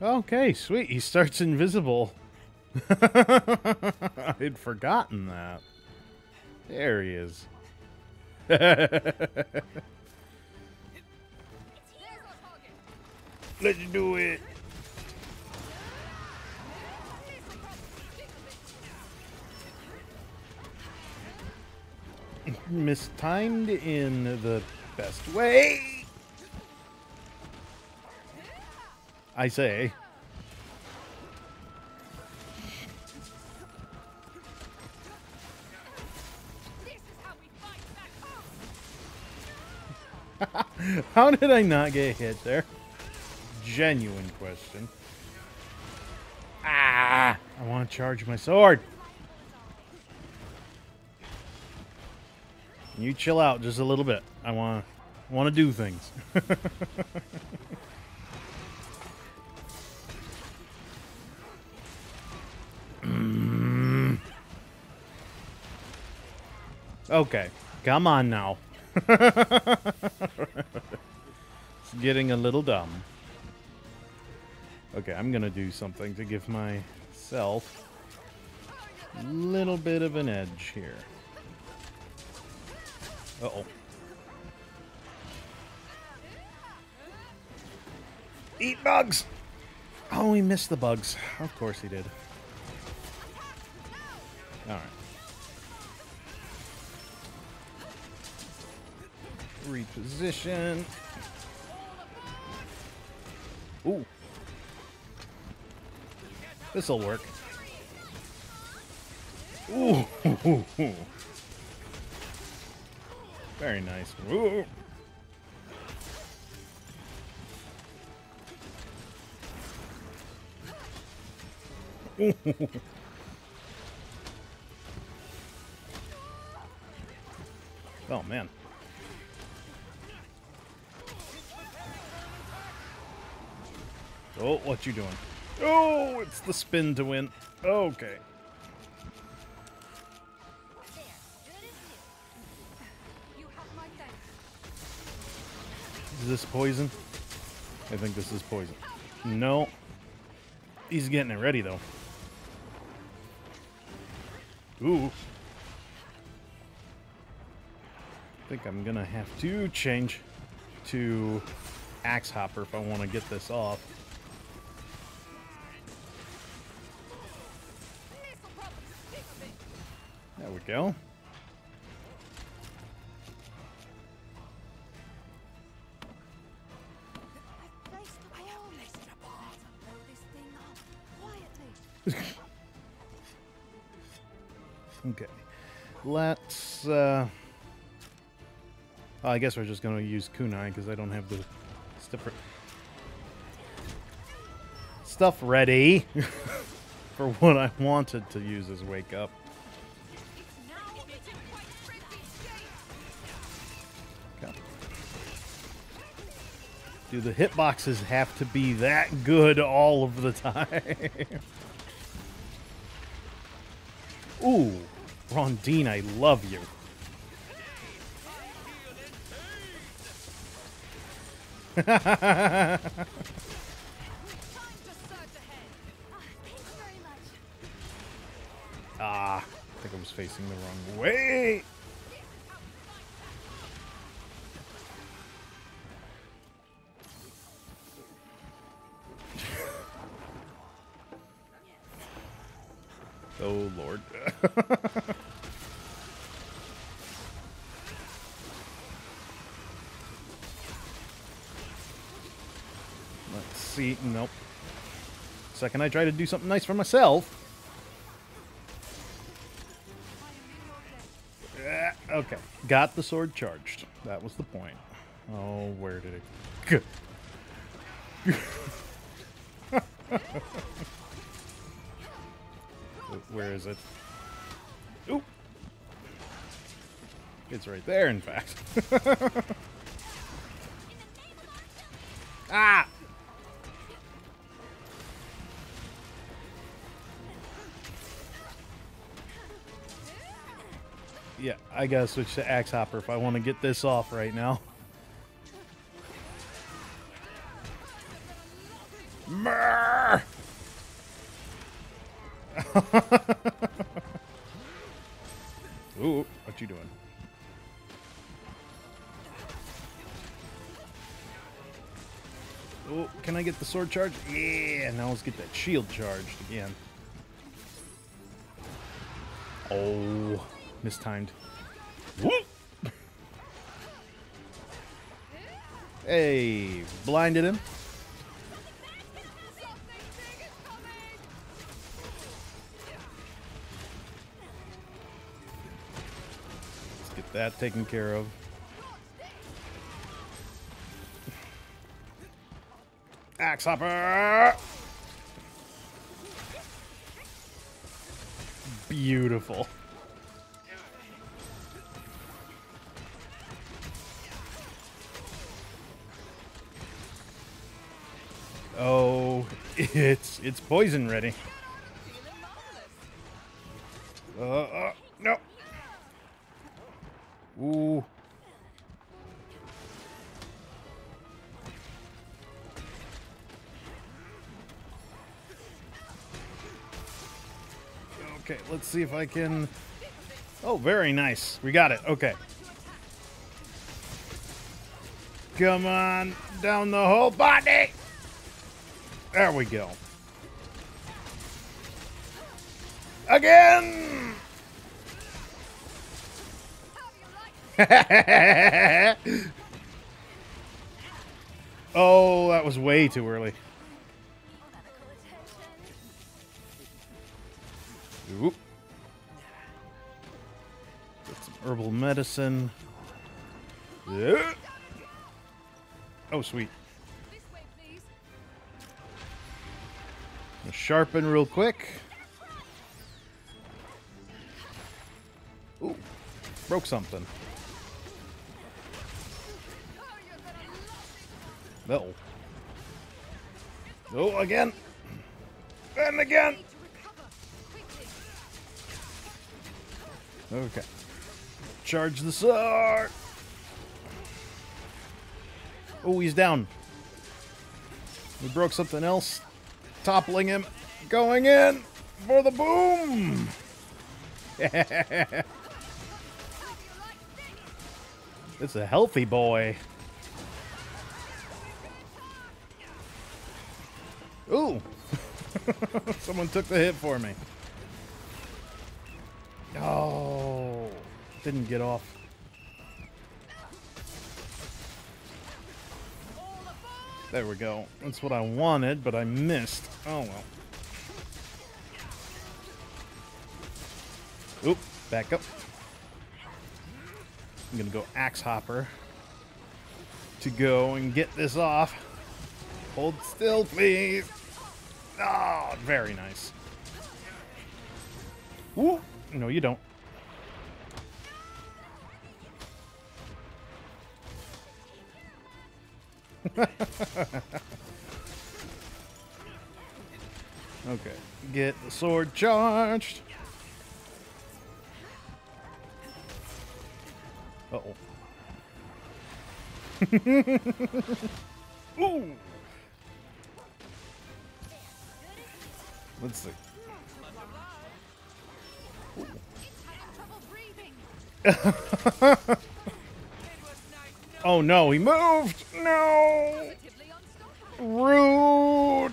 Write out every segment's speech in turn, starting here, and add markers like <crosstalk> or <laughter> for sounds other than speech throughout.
Okay, sweet. He starts invisible. <laughs> I'd forgotten that. There he is. <laughs> Let's do it. Mistimed in the best way. I say. <laughs> How did I not get hit there? Genuine question. Ah! I want to charge my sword. You chill out just a little bit? I want to want to do things. <laughs> Okay, come on now. <laughs> it's getting a little dumb. Okay, I'm gonna do something to give myself a little bit of an edge here. Uh-oh. Eat bugs! Oh, he missed the bugs. Of course he did. Alright. Reposition. Ooh. This'll work. Ooh. <laughs> Very nice. Ooh. <laughs> oh man. Oh, what you doing? Oh, it's the spin to win. Okay. Is this poison? I think this is poison. No. He's getting it ready, though. Ooh. I think I'm gonna have to change to Axe Hopper if I want to get this off. There we go. <laughs> Okay. Let's, uh... oh, I guess we're just going to use kunai because I don't have the stuff, re stuff ready <laughs> for what I wanted to use as Wake Up. Do the hitboxes have to be that good all of the <laughs> time? Ooh. Rondine, I love you. <laughs> ah, I think I was facing the wrong way. Oh, Lord. <laughs> Let's see. Nope. Second I try to do something nice for myself. Okay. Got the sword charged. That was the point. Oh, where did it go? <laughs> Where is it? Ooh. It's right there, in fact. <laughs> ah! Yeah, I gotta switch to Axe Hopper if I want to get this off right now. <laughs> Ooh, what you doing? Oh, can I get the sword charge? Yeah, now let's get that shield charged again. Oh, mistimed. Whoop! <laughs> Hey, blinded him. That taken care of. Axe hopper! Beautiful. Oh, <laughs> it's it's poison ready. Uh, let's see if I can. Oh, very nice. We got it. Okay. Come on, down the whole body. There we go. Again! <laughs> oh, that was way too early. Oop. Herbal medicine. Yeah. Oh, sweet. Sharpen real quick. Ooh, broke something. No. Oh, again. And again. Okay. Charge the sword. Oh, he's down. We broke something else. Toppling him. Going in for the boom. <laughs> it's a healthy boy. Ooh. <laughs> Someone took the hit for me. Oh, didn't get off. There we go. That's what I wanted, but I missed. Oh well. Oop, back up. I'm gonna go Axe Hopper to go and get this off. Hold still, please. Oh, very nice. Ooh, no you don't. <laughs> okay, get the sword charged. Uh oh. <laughs> Ooh. Let's see. <laughs> oh no, he moved! No! Rude!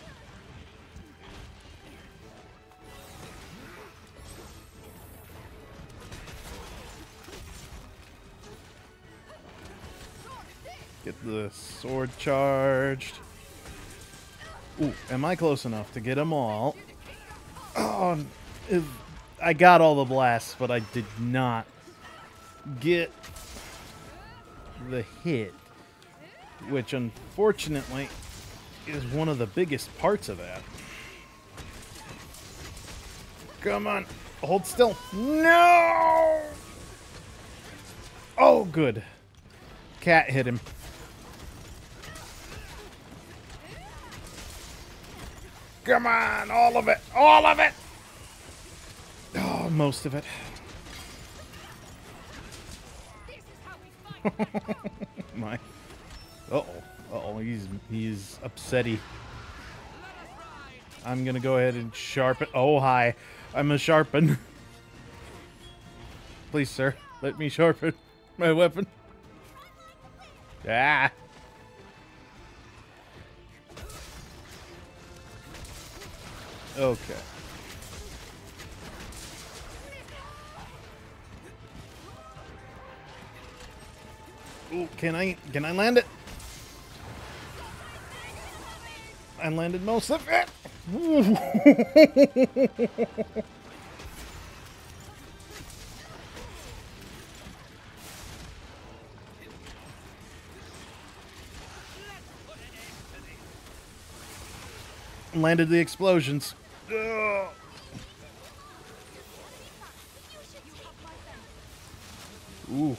Get the sword charged. Ooh, am I close enough to get them all? Oh, I got all the blasts, but I did not get the hit, which unfortunately is one of the biggest parts of that. Come on, hold still. No! Oh, good. Cat hit him. Come on, all of it, all of it! Oh, most of it. <laughs> My. Uh oh. Uh oh. He's he's upsetty. I'm gonna go ahead and sharpen. Oh, hi. I'm a sharpen. <laughs> Please, sir, let me sharpen my weapon. Ah. Okay. Ooh, can I can I land it? I landed most of it. <laughs> landed the explosions. Ugh. Ooh.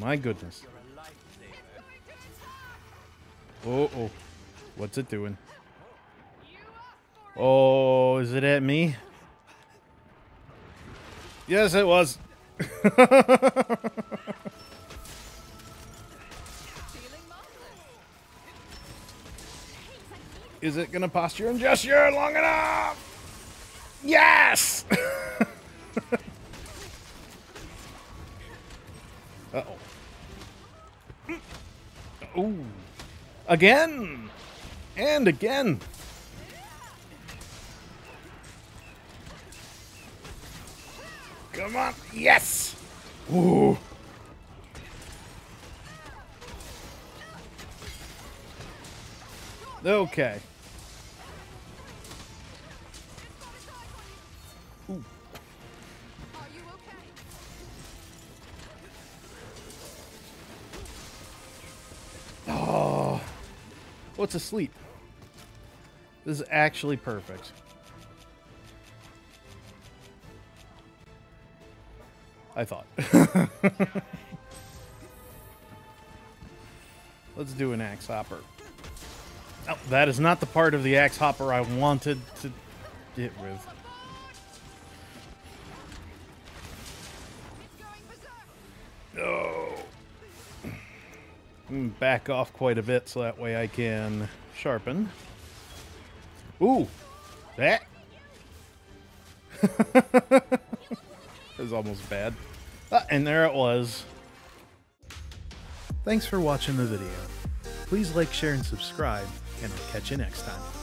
My goodness. Oh, oh. What's it doing? Oh, is it at me? Yes, it was. <laughs> Is it gonna posture and gesture long enough? Yes! <laughs> Again! And again! Come on! Yes! Ooh. Okay. What's asleep? This is actually perfect. I thought. <laughs> Let's do an axe hopper. Oh, that is not the part of the axe hopper I wanted to get with. Back off quite a bit so that way I can sharpen. Ooh, that. <laughs> that was almost bad. Ah, and there it was. Thanks for watching the video. Please like, share, and subscribe, and I'll catch you next time.